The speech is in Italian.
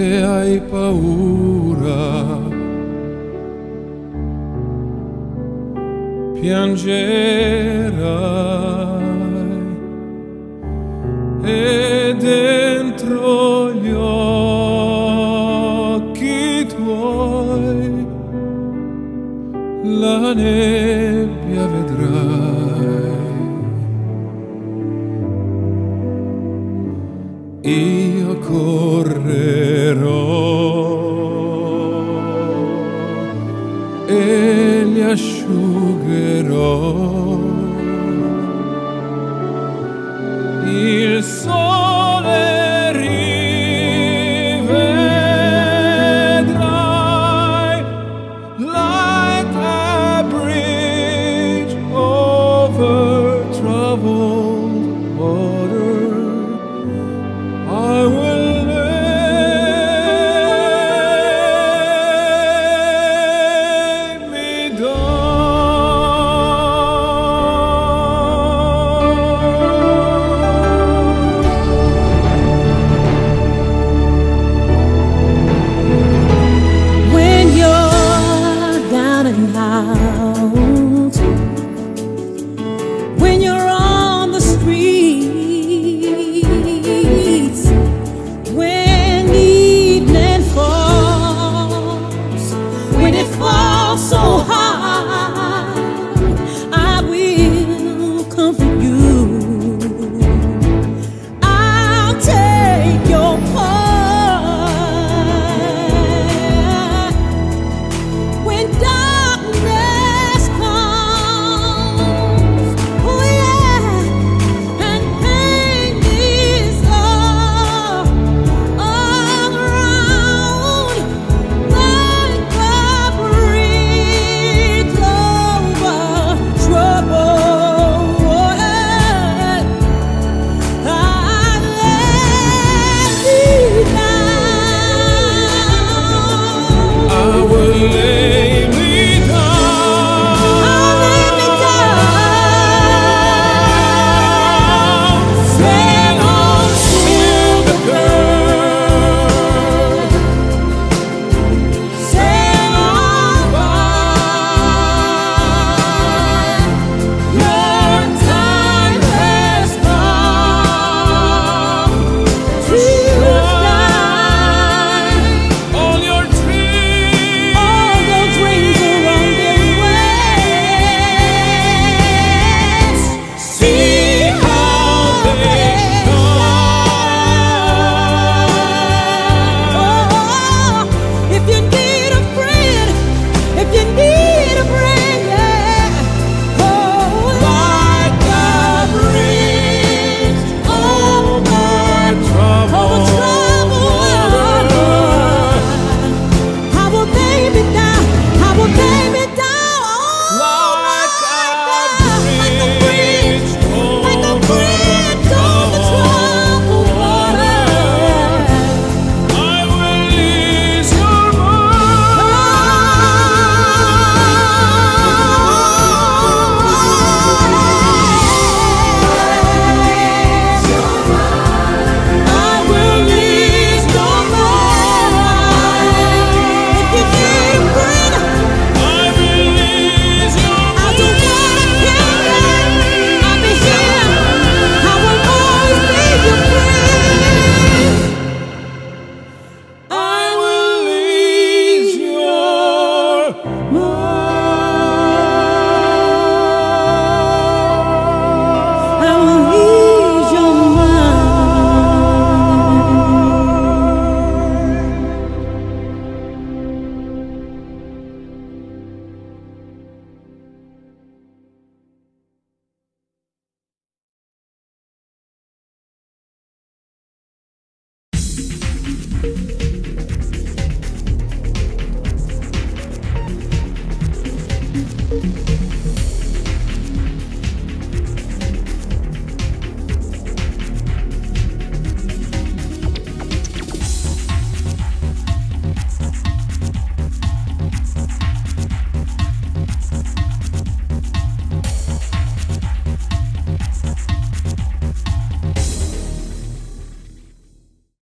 Se hai paura. Piangerai e dentro gli occhi tuoi la nebbia vedrai. Correrò e li asciugherò. Il